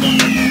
Musik